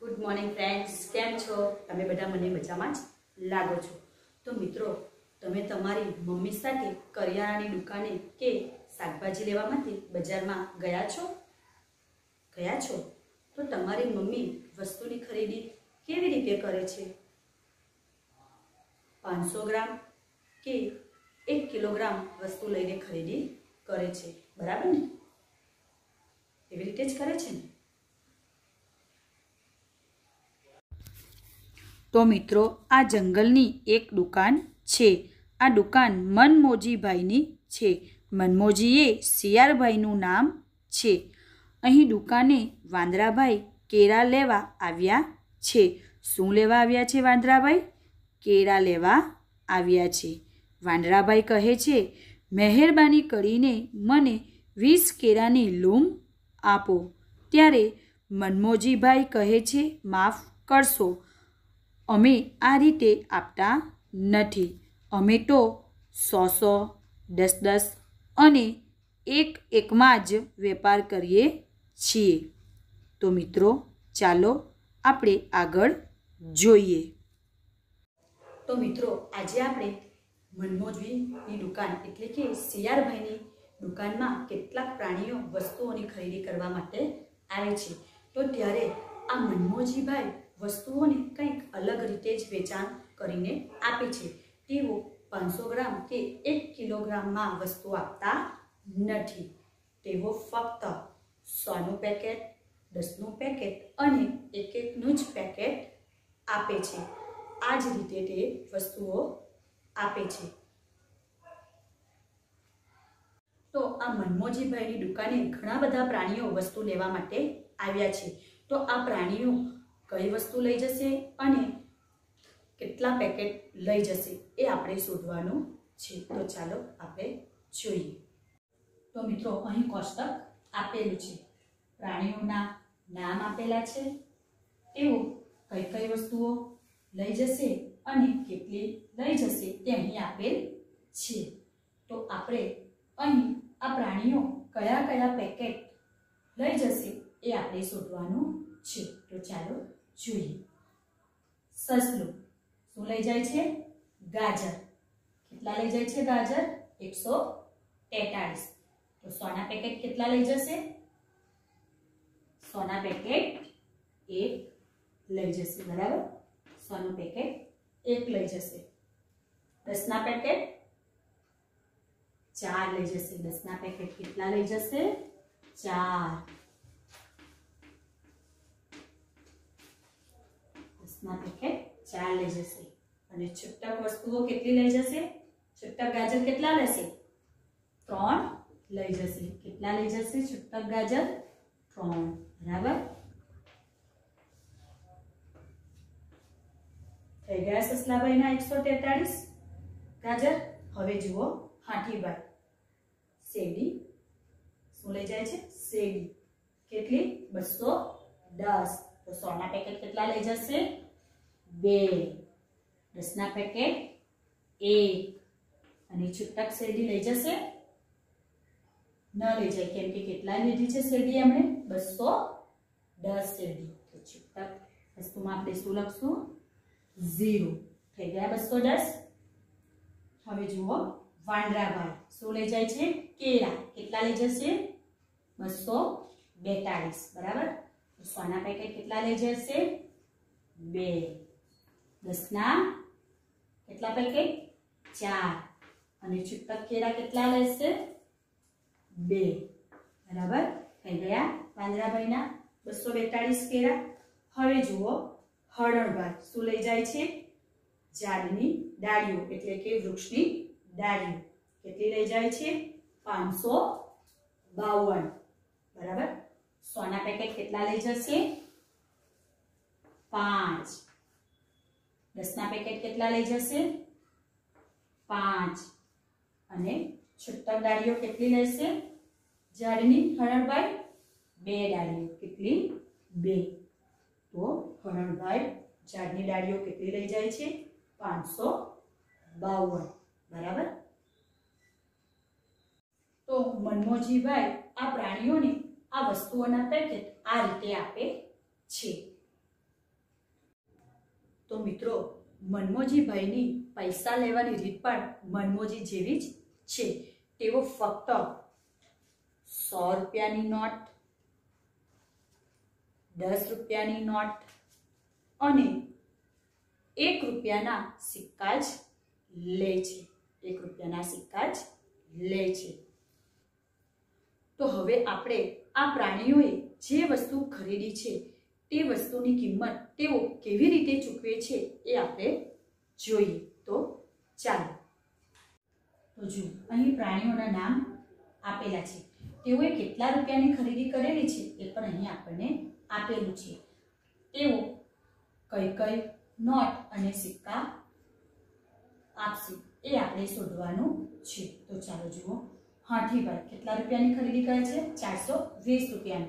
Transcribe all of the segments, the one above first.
Good morning friends કેમ છો? તમે બધા મને મજામાં જ લાગો છો? તો મિત્રો, તમે તમારી મમ્મી સાથે કરિયાણાની દુકાને કે શાકભાજી લેવા માટે બજારમાં ગયા છો? ગયા છો? તો તમારી મમ્મી વસ્તુની ખરીદી કેવી રીતે કરે છે? પાંચસો ગ્રામ કે એક કિલોગ્રામ વસ્તુ લઈને ખરીદી કરે છે. બરાબર ને? એવી રીતે જ કરે છે ને? તો મિત્રો, આ જંગલની એક દુકાન છે. આ દુકાન મનમોજીભાઈની છે. મનમોજીએ સિયારભાઈનું નામ છે. અહીં દુકાને વાંદરાભાઈ કેરા લેવા આવ્યા છે. શું લેવા આવ્યા છે વાંદરાભાઈ? કેરા લેવા આવ્યા છે. વાંદરાભાઈ કહે છે, મહેરબાની કરીને મને વીસ કેરાની લૂમ આપો. ત્યારે મનમોજીભાઈ કહે છે, માફ કરશો. અમે આ રીતે આપતા નથી. અમે તો સો સો, દસ દસ અને એક એકમાં જ વેપાર કરીએ છીએ. તો મિત્રો, ચાલો આપણે આગળ જોઈએ. તો મિત્રો, આજે આપણે મનમોજવીની દુકાન એટલે કે સિયારભાઈની દુકાનમાં કેટલાક પ્રાણીઓ, વસ્તુઓની ખરીદી કરવા માટે આવે છે. તો ત્યારે આ મનમોજીભાઈ વસ્તુઓને કંઈક અલગ રીતે જ વેચાણ કરીને આપે છે. તેઓ પાંચસો ગ્રામ કે એક કિલોગ્રામમાં વસ્તુ આપતા નથી. તેઓ ફક્ત સોનું પેકેટ, દસનું પેકેટ અને એક એકનું જ પેકેટ આપે છે. આ જ રીતે તે વસ્તુઓ આપે છે. તો આ મનમોજીભાઈની દુકાને ઘણા બધા પ્રાણીઓ વસ્તુ લેવા માટે આવ્યા છે. તો આ પ્રાણીઓ કઈ વસ્તુ લઈ જશે અને કેટલા પેકેટ લઈ જશે એ આપણે શોધવાનું છે. તો ચાલો આપણે જોઈએ. તો મિત્રો, અહીં કોષ્ટક આપેલું છે. પ્રાણીઓના નામ આપેલા છે. તેઓ કઈ કઈ વસ્તુઓ લઈ જશે અને કેટલી લઈ જશે તે અહીં આપેલ છે. તો આપણે અહીં આ પ્રાણીઓ કયા કયા પેકેટ લઈ જશે એ આપણે શોધવાનું છે. તો ચાલો જોઈએ. સસલું. શું લઈ જાય છે? ગાજર. કેટલા લઈ જાય છે ગાજર? એકસો તેતાળીસ. તો સોના પેકેટ કેટલા લઈ જશે? સોના પેકેટ એક લઈ જશે, બરાબર? સોનું પેકેટ એક લઈ જશે. દસના પેકેટ ચાર લઈ જશે. દસના પેકેટ કેટલા લઈ જશે? ચાર. દસના પેકેટ ચાર લઈ જશે. અને છૂટક વસ્તુઓ કેટલી લઈ જશે? છૂટક ગાજર કેટલા લેશે? ત્રણ લઈ જશે. કેટલા લઈ જશે? છૂટક ગાજર ત્રણ. બરાબર? થઈ ગયા સસલાભાઈના એકસો તેતાળીસ ગાજર? હવે જુઓ હાથીભાઈ શેરડી? શું લઈ જાય છે? શેરડી. કેટલી? બસો દસ. તો સોના પેકેટ કેટલા લઈ જશે? બે. દસના પેકેટ એક. અને છૂટક શેરડી લઈ જશે. ન લઈ જાય, કેમ કે કેટલા લીધી છે શેરડી એમણે? બસો દસ શેરડી. તો છૂટક વસ્તુમાં આપણે શું લખશું? ઝીરો. થઈ ગયા બસો દસ. હવે જુઓ વાંદરાભાઈ શું લઈ જાય છે? કેળા. કેટલા લઈ જશે? બસો બેતાળીસ. બરાબર? સોના પેકેટ કેટલા લઈ જશે? બે. દસના કેટલા પેકેટ? ચાર. અને છૂટક કેળા કેટલા લેશે? બે. બરાબર? થઈ ગયા વાંદરાભાઈના બસો બેતાળીસ કેળા. હવે જુઓ હળણભાઈ શું લઈ જાય છે? ઝાડની ડાળીઓ, એટલે કે વૃક્ષની ડાળીઓ. કેટલી લઈ જાય છે? પાંચસો બાવન. બરાબર? સોના પેકેટ કેટલા લઈ જશે? પાંચ. દસના પેકેટ કેટલા લઈ જશે? પાંચ. અને છૂટક ડાળીઓ કેટલી લેશે? ઝાડની હરણભાઈ બે ડાળીઓ. કેટલી? બે. તો હરણભાઈ ઝાડની ડાળીઓ કેટલી લઈ જાય છે? પાંચસો બાવન. બરાબર? તો મનમોજીભાઈ આ પ્રાણીઓને આ વસ્તુઓના પેકેટ આ રીતે આપે છે. તો મિત્રો, મનમોજીભાઈની પૈસા લેવાની રીત પણ મનમોજી જેવી જ છે. તેઓ ફક્ત સો રૂપિયાની નોટ, દસ રૂપિયાની નોટ અને એક રૂપિયાના સિક્કા જ લે છે. એક રૂપિયાના સિક્કા જ લે છે. તો હવે આપણે આ પ્રાણીઓએ જે વસ્તુ ખરીદી છે તે વસ્તુની કિંમત તેઓ કેવી રીતે ચૂકવે છે એ આપણે જોઈએ. તો ચાલો. તો જુઓ, અહીં પ્રાણીઓના નામ આપેલા છે. તેઓએ કેટલા રૂપિયાની ખરીદી કરેલી છે એ પણ અહીં આપણને આપેલું છે. તેઓ કઈ કઈ નોટ અને સિક્કા આપશે એ આપણે શોધવાનું છે. તો ચાલો જુઓ. હાથીભાઈ કેટલા રૂપિયાની ખરીદી કરે છે? ચારસો વીસ રૂપિયાની.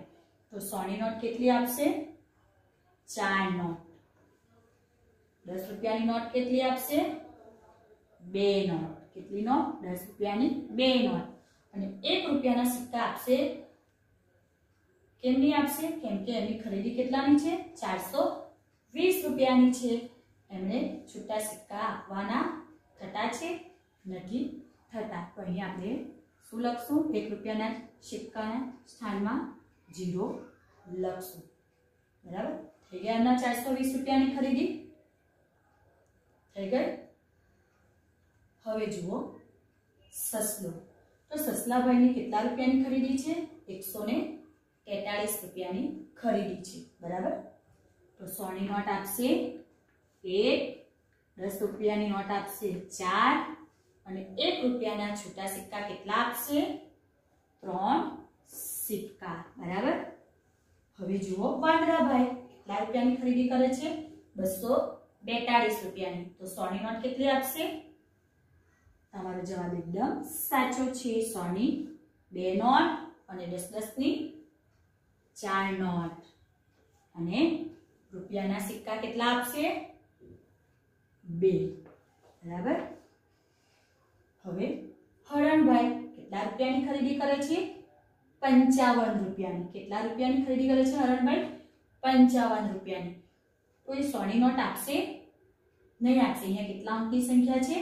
તો સોની નોટ કેટલી આપશે? ચાર નોટ દસ રૂપિયાની નોટ કેટલી આપશે? બે નોટ. કેટલી નોટ? દસ રૂપિયાની બે નોટ. અને એક રૂપિયાના સિક્કા આપશે. કેમની આપશે? કેમ કે એની ખરીદી કેટલાની છે? ચારસો વીસ રૂપિયાની છે. એમણે છૂટા સિક્કા આપવાના થતા છે. નથી થતા. તો અહીં આપણે શું લખશું? એક રૂપિયાના સિક્કાના સ્થાનમાં જીરો લખશું. બરાબર? થઈ ગયા. એમના ચારસો વીસ રૂપિયાની ખરીદી થઈ ગઈ. હવે જુઓ, સસલો. તો સસલાભાઈની કેટલા રૂપિયાની ખરીદી છે? એકસો ને તેતાળીસ રૂપિયાની ખરીદી છે. બરાબર? તો સોની નોટ આપશે એક, દસ રૂપિયાની નોટ આપશે ચાર, અને એક રૂપિયાના છૂટા સિક્કા કેટલા આપશે? ત્રણ સિક્કા. બરાબર? હવે જુઓ, વાંદરાભાઈ. કેટલા રૂપિયાની ખરીદી કરે છે? બસો બેતાળીસ રૂપિયાની. તો સોની નોટ કેટલી આપશે? તમારો જવાબ એકદમ સાચો છે. સોની બે નોટ અને દસ દસની ચાર નોટ. અને રૂપિયાના સિક્કા કેટલા આપશે? બે. બરાબર? હવે હરણભાઈ કેટલા રૂપિયાની ખરીદી કરે છે? પંચાવન રૂપિયાની. કેટલા રૂપિયાની ખરીદી કરે છે હરણભાઈ? પંચાવન રૂપિયાની. તો એ સોની નોટ આપશે? નહીં આપશે. અહીંયા કેટલા અંકની સંખ્યા છે?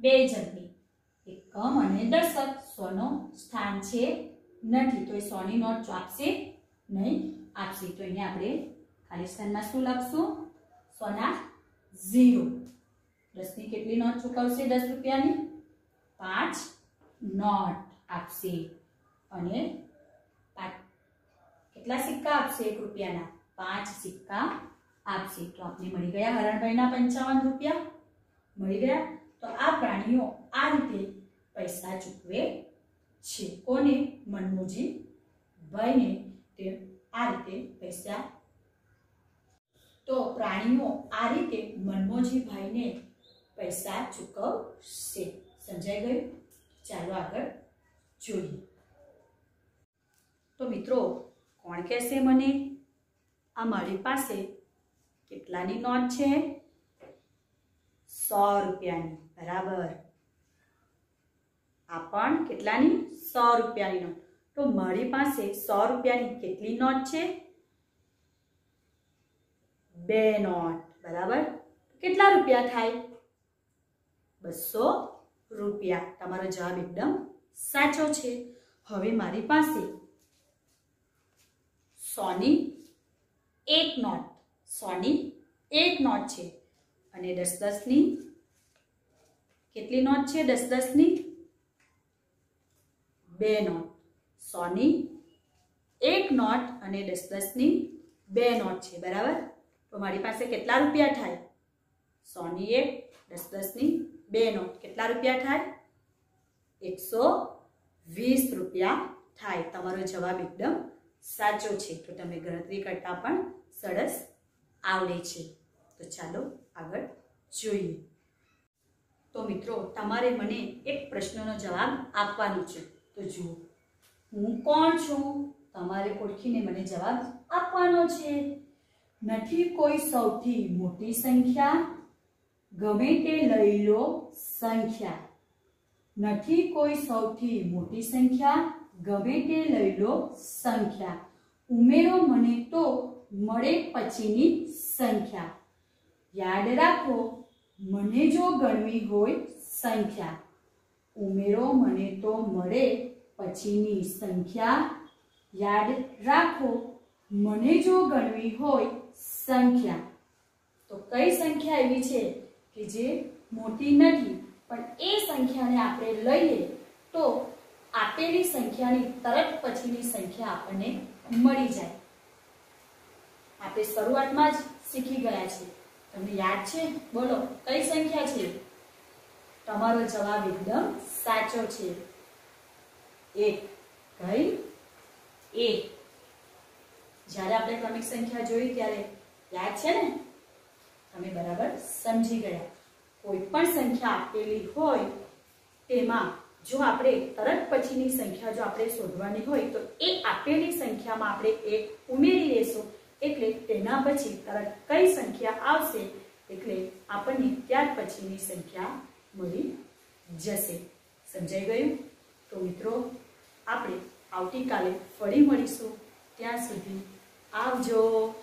બે જ એકમ અને દશક. સોનો સ્થાન છે નથી. તો એ સોની નોટ આપશે? નહીં આપશે. તો અહીંયા આપણે ખાલી સ્થાનમાં શું લખશું? સોના ઝીરો. દસની કેટલી નોટ ચૂકવશે? દસ રૂપિયાની? પાંચ નોટ આપશે. અને કેટલા સિક્કા આપશે? એક રૂપિયાના. પાંચ સિક્કા આપશે તો આપને મળી ગયા હરણભાઈના પંચાવન રૂપિયા? મળી ગયા? તો આ પ્રાણીઓ આ રીતે પૈસા ચૂકવે છે. કોને? મનમોજી ભાઈને તે આ રીતે પૈસા તો પ્રાણીઓ આ રીતે મનમોજીભાઈને પૈસા ચૂકવશે. સમજાઈ ગયું? ચાલો આગળ જોઈએ. તો મિત્રો, કોણ કહેશે મને? આ મારી પાસે કેટલાની નોટ છે? સો રૂપિયાની. બરાબર. આ પણ કેટલાની? સો રૂપિયાની નોટ તો મારી પાસે સો રૂપિયાની કેટલી નોટ છે? બે નોટ બરાબર? કેટલા રૂપિયા થાય? બસો રૂપિયા. તમારો જવાબ એકદમ સાચો છે. હવે મારી પાસે સોની એક નોટ સોની એક નોટ છે. અને દસ દસની કેટલી નોટ છે? દસ દસની બે નોટ સોની એક નોટ અને દસ દસની બે નોટ છે. બરાબર? તો મારી પાસે કેટલા રૂપિયા થાય? સોની એક, દસ દસની બે નોટ કેટલા રૂપિયા થાય? એકસો વીસ રૂપિયા થાય. તમારો જવાબ એકદમ સાચો છે તો તમે ગણતરી કરતા પણ સરસ આવડે છે. તો ચાલો આગળ જોઈએ. તો મિત્રો, તમારે મને એક પ્રશ્નનો જવાબ આપવાનો છે. તો જુઓ. હું કોણ છું? તમારે ઓળખીને મને જવાબ આપવાનો છે. નથી કોઈ સૌથી મોટી સંખ્યા? ગમે તે લઈ લો સંખ્યા. નથી કોઈ સૌથી મોટી સંખ્યા? ગમે તે લઈ લો સંખ્યા. ઉમેરો મને તો મળે પછીની સંખ્યા. યાદ રાખો, મને જો ગણવી હોય સંખ્યા. ઉમેરો મને તો મળે પછીની સંખ્યા. યાદ રાખો, મને જો ગણવી હોય સંખ્યા. તો કઈ સંખ્યા એવી છે કે જે મોટી નથી, પણ એ સંખ્યાને આપણે લઈએ તો આપેલી સંખ્યાની તરત પછીની સંખ્યા આપણને મળી જાય. આપણે શરૂઆતમાં જ શીખી ગયા છે તમને યાદ છે? બોલો, કઈ સંખ્યા છે? તમારો જવાબ એકદમ સાચો છે. એક, કઈ? એક જ્યારે આપણે ક્રમિક સંખ્યા જોઈ ત્યારે યાદ છે ને? તમે બરાબર સમજી ગયા. કોઈ પણ સંખ્યા આપેલી હોય તેમાં જો આપણે તરત પછીની સંખ્યા જો આપણે શોધવાની હોય, તો એ આપેલી સંખ્યામાં આપણે એક ઉમેરી લેશું. એટલે તેના પછી તરત કઈ સંખ્યા આવશે? એટલે આપણને ત્યાર પછીની સંખ્યા મળી જશે. સમજાઈ ગયું? તો મિત્રો, આપણે આવતીકાલે ફરી મળીશું. ત્યાં સુધી આવજો.